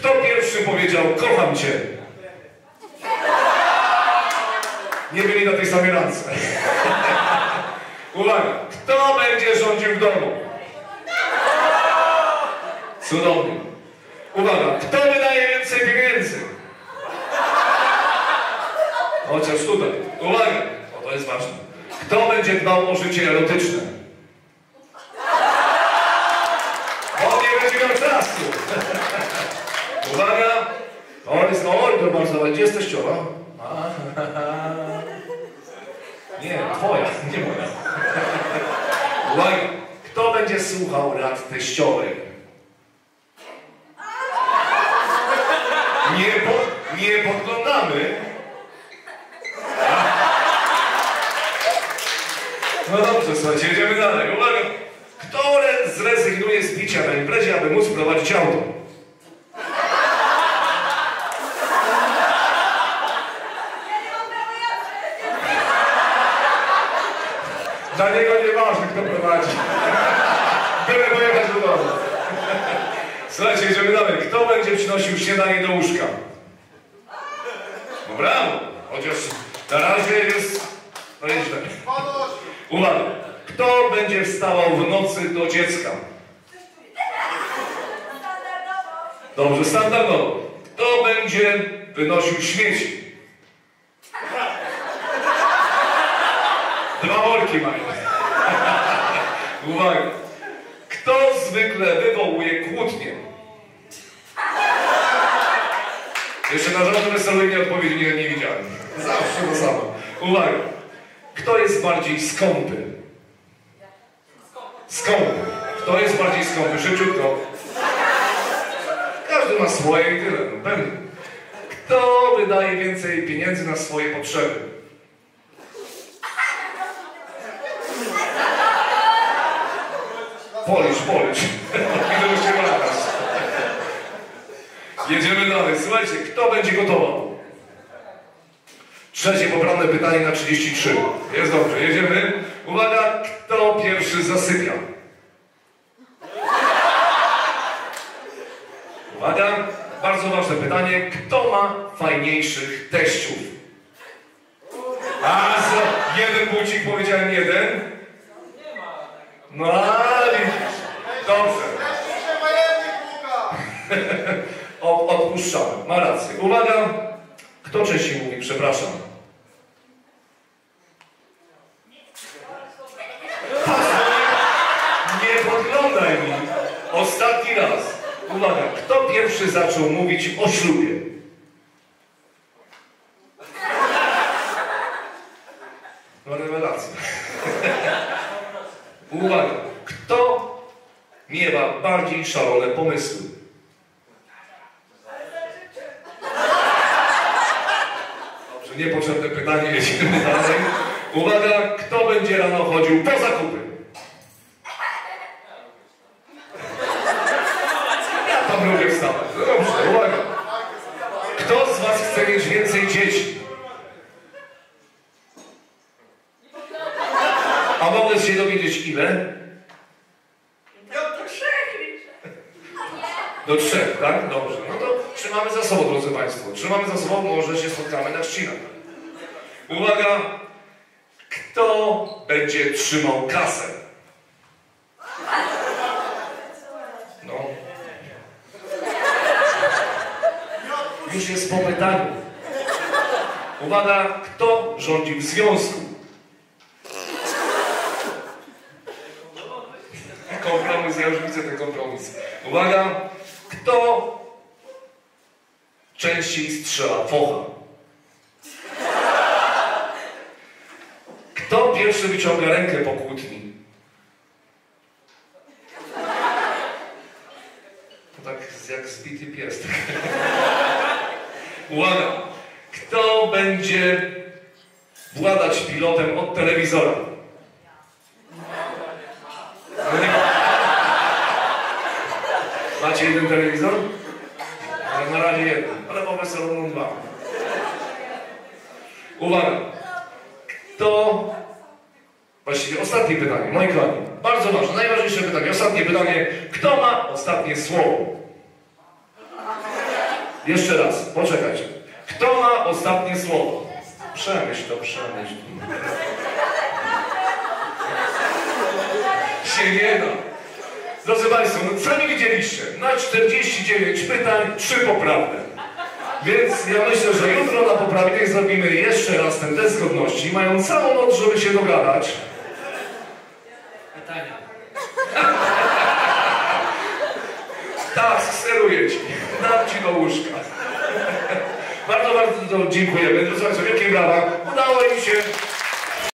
Kto pierwszy powiedział kocham cię? Nie byli na tej samej randce. Uwaga, kto będzie rządził w domu? Cudownie. Uwaga, kto wydaje więcej pieniędzy? Chociaż tutaj. Uwaga, o to jest ważne. Kto będzie dbał o życie erotyczne? On nie będzie miał czasu. Uwaga, to bardzo, gdzie jest teściowa? Nie, twoja, nie moja. Uwaga, kto będzie słuchał rad teściowej? Nie, po, nie podglądamy. No dobrze, słuchajcie, jedziemy dalej. Uwaga, kto re- zrezygnuje z bicia na imprezie, aby móc prowadzić auto? Dla niego nieważne, kto prowadzi. Byle pojechać do domu. Słuchajcie, jedziemy dalej. Kto będzie przynosił śniadanie do łóżka? No brawo. Chociaż na razie jest... No. Uwaga. Kto będzie wstawał w nocy do dziecka? Dobrze, standardowo. Kto będzie wynosił śmieci? Mają. Uwaga. Kto zwykle wywołuje kłótnie? Jeszcze na żadnym weselnej odpowiedzi nie, nie widziałem. Zawsze to samo. Uwaga. Kto jest bardziej skąpy? Skąpy. Kto jest bardziej skąpy? Szybciutko. Każdy ma swoje i tyle. No, pewnie. Kto wydaje więcej pieniędzy na swoje potrzeby? Policz, policz. Ile już się latasz. Jedziemy dalej. Słuchajcie, kto będzie gotował? Trzecie poprawne pytanie na 33. Jest dobrze, jedziemy. Uwaga, kto pierwszy zasypia? Uwaga, bardzo ważne pytanie. Kto ma fajniejszych teściów? A, jeden bucik powiedziałem jeden. No. Dobrze. O, odpuszczamy. Ma rację. Uwaga. Kto częściej mówi przepraszam? Nie podglądaj mi. Ostatni raz. Uwaga. Kto pierwszy zaczął mówić o ślubie? No rewelacja. Uwaga. Kto miewa bardziej szalone pomysły? Dobrze, niepotrzebne pytanie, jedziemy dalej. Uwaga, kto będzie rano chodził po zakupy? Ja tam lubię wstawać. No Dobrze, uwaga. Kto z was chce mieć więcej dzieci? A mogę się dowiedzieć ile? Do trzech, tak? Dobrze. No to trzymamy za sobą, drodzy Państwo. Trzymamy za sobą, może się spotkamy na trzcinach. Uwaga! Kto będzie trzymał kasę? No. Już jest po pytaniu. Uwaga, kto rządzi w związku? Kompromis, ja już widzę ten kompromis. Uwaga, kto częściej strzela focha? Kto pierwszy wyciąga rękę po kłótni? To tak jak zbity pies. Uwaga, kto będzie władać pilotem od telewizora? No nie- Macie jeden telewizor? Ale na razie jeden, ale weselu będą dwa. Uwaga. Kto... Właściwie ostatnie pytanie, moi kochani. Bardzo ważne, najważniejsze pytanie. Ostatnie pytanie. Kto ma ostatnie słowo? Jeszcze raz, poczekajcie. Kto ma ostatnie słowo? Przemyśl to, przemyśl. Się nie da. Drodzy Państwo, no sami widzieliście, na 49 pytań, 3 poprawne. Więc ja myślę, że jutro na poprawnych zrobimy jeszcze raz ten test zgodności. Mają całą noc, żeby się dogadać. Pytania. Tak, steruję ci. Dam ci do łóżka. Bardzo, bardzo dziękujemy. Drodzy Państwo, wielkie brawa. Udało im się.